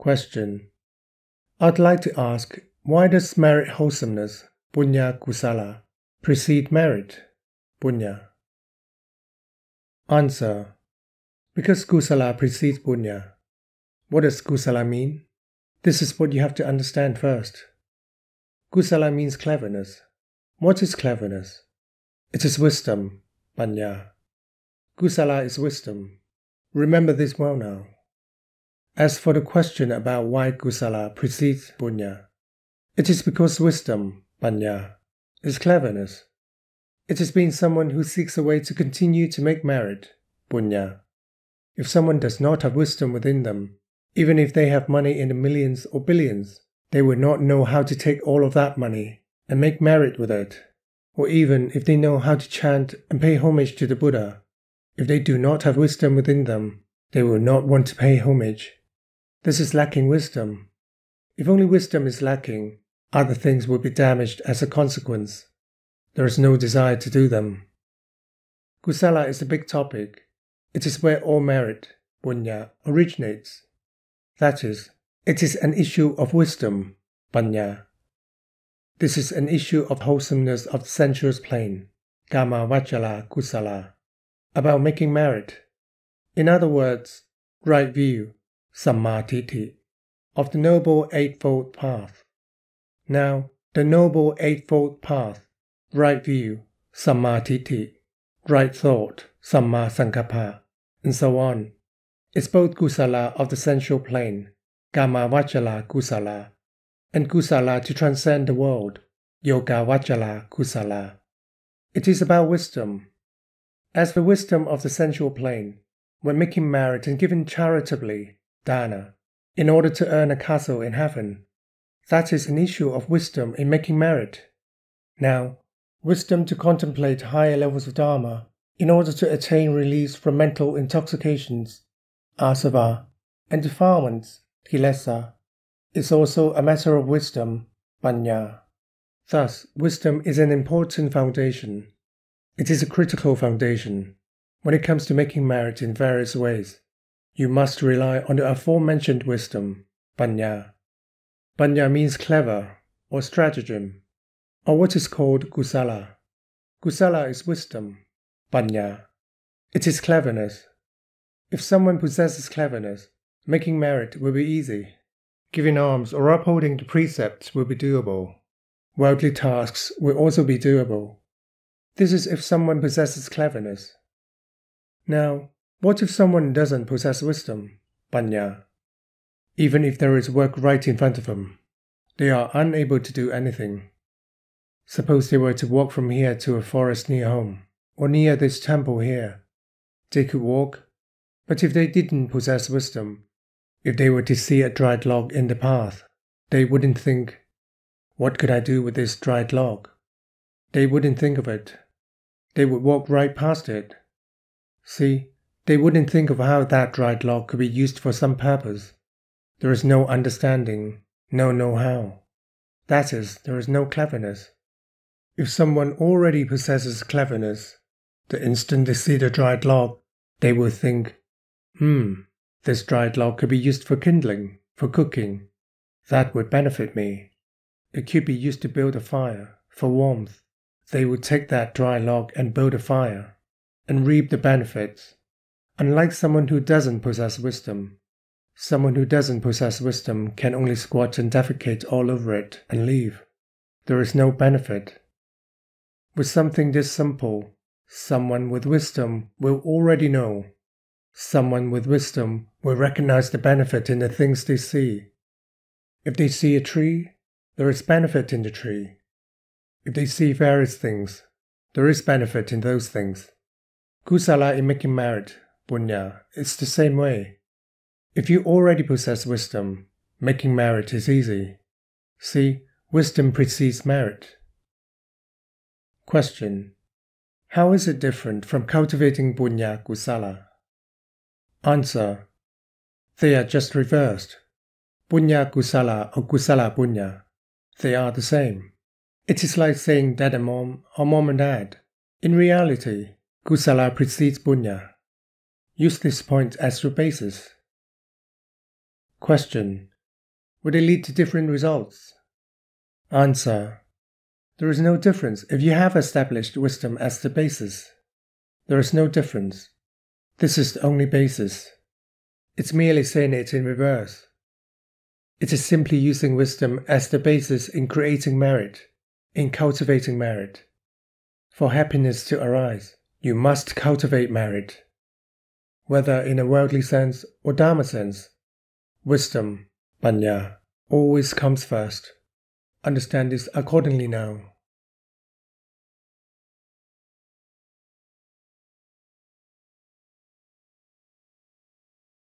Question. I'd like to ask why does merit wholesomeness, punya kusala, precede merit, punya? Answer. Because kusala precedes punya. What does kusala mean? This is what you have to understand first. Kusala means cleverness. What is cleverness? It is wisdom, panya. Kusala is wisdom. Remember this well now. As for the question about why kusala precedes punya, it is because wisdom, panya, is cleverness. It has been someone who seeks a way to continue to make merit, punya. If someone does not have wisdom within them, even if they have money in the millions or billions, they would not know how to take all of that money and make merit with it. Or even if they know how to chant and pay homage to the Buddha, if they do not have wisdom within them, they will not want to pay homage. This is lacking wisdom. If only wisdom is lacking, other things will be damaged as a consequence. There is no desire to do them. Kusala is a big topic. It is where all merit, punya, originates. That is, it is an issue of wisdom, panya. This is an issue of wholesomeness of the sensuous plane, kamavacara kusala, about making merit. In other words, right view, samma ditthi, of the Noble Eightfold Path. Now, the Noble Eightfold Path, right view, samma ditthi, right thought, samma sankappa, and so on, is both kusala of the sensual plane, kamavacara kusala, and kusala to transcend the world, yoga vajala kusala. It is about wisdom. As the wisdom of the sensual plane, when making merit and giving charitably, in order to earn a castle in heaven, that is an issue of wisdom in making merit. Now, wisdom to contemplate higher levels of Dharma in order to attain release from mental intoxications asava, and defilements, kilesa, is also a matter of wisdom, panya. Thus, wisdom is an important foundation. It is a critical foundation. When it comes to making merit in various ways, you must rely on the aforementioned wisdom, Panya. Panya means clever or stratagem, or what is called kusala. Kusala is wisdom, Panya. It is cleverness, if someone possesses cleverness, making merit will be easy. Giving alms or upholding the precepts will be doable. Worldly tasks will also be doable. This is if someone possesses cleverness. Now, what if someone doesn't possess wisdom, panya? Even if there is work right in front of them, they are unable to do anything. Suppose they were to walk from here to a forest near home, or near this temple here. They could walk, but if they didn't possess wisdom, if they were to see a dried log in the path, they wouldn't think, What could I do with this dried log? They wouldn't think of it. They would walk right past it. See, they wouldn't think of how that dried log could be used for some purpose. There is no understanding, no know how. That is, there is no cleverness. If someone already possesses cleverness, the instant they see the dried log, they will think, Hmm, this dried log could be used for kindling, for cooking. That would benefit me. It could be used to build a fire, for warmth. They would take that dry log and build a fire, and reap the benefits. Unlike someone who doesn't possess wisdom, someone who doesn't possess wisdom can only squat and defecate all over it and leave. There is no benefit. With something this simple, someone with wisdom will already know Someone with wisdom will recognize the benefit in the things they see. If they see a tree, there is benefit in the tree. If they see various things, there is benefit in those things. Kusala in making merit, punya, it's the same way. If you already possess wisdom, making merit is easy. See, wisdom precedes merit. Question How is it different from cultivating punya kusala? Answer. They are just reversed. Punya kusala or kusala punya. They are the same. It is like saying dad and mom or mom and dad. In reality, kusala precedes punya. Use this point as your basis. Question. Would it lead to different results? Answer. There is no difference if you have established wisdom as the basis. There is no difference. This is the only basis. It's merely saying it in reverse. It is simply using wisdom as the basis in creating merit, in cultivating merit. For happiness to arise, you must cultivate merit. Whether in a worldly sense or Dharma sense, wisdom, panya, always comes first. Understand this accordingly now.